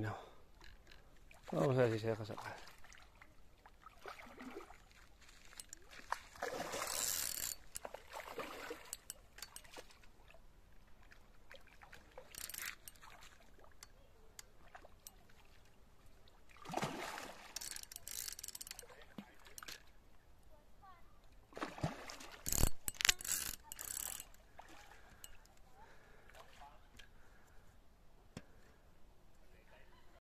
Bueno, vamos a ver si se deja sacar.